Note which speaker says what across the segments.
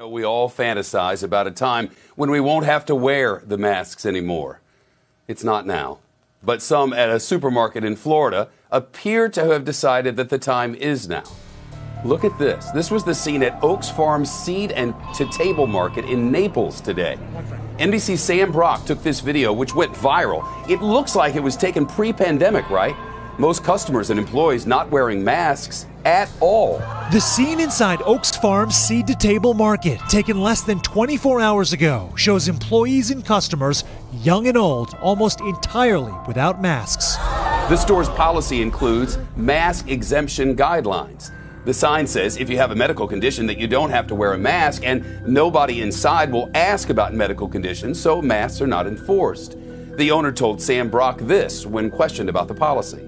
Speaker 1: know, we all fantasize about a time when we won't have to wear the masks anymore. It's not now. But some at a supermarket in Florida appear to have decided that the time is now. Look at this. This was the scene at Oaks Farm Seed and to Table Market in Naples today. NBC's Sam Brock took this video, which went viral. It looks like it was taken pre pandemic, right? Most customers and employees not wearing masks at all.
Speaker 2: The scene inside Oaks Farm's Seed to Table Market, taken less than 24 hours ago, shows employees and customers, young and old, almost entirely without masks.
Speaker 1: The store's policy includes mask exemption guidelines. The sign says if you have a medical condition that you don't have to wear a mask, and nobody inside will ask about medical conditions, so masks are not enforced. The owner told Sam Brock this when questioned about the policy.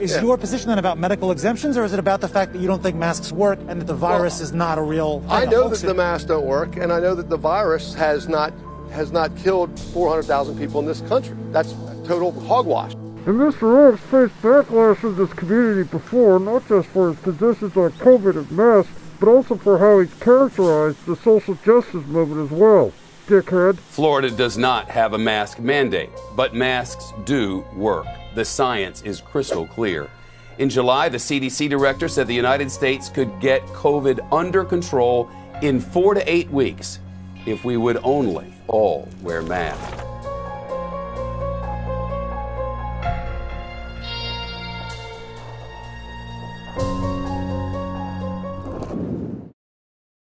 Speaker 3: Is yeah. your position then about medical exemptions, or is it about the fact that you don't think masks work and that the virus well, is not a real?
Speaker 4: I know that the masks don't work, and I know that the virus has not has not killed 400,000 people in this country. That's total hogwash.
Speaker 5: And Mr. Oaks faced backlash from this community before, not just for his positions on COVID and masks, but also for how he characterized the social justice movement as well. Dickhead.
Speaker 1: Florida does not have a mask mandate, but masks do work. The science is crystal clear. In July, the CDC director said the United States could get COVID under control in four to eight weeks if we would only all wear masks.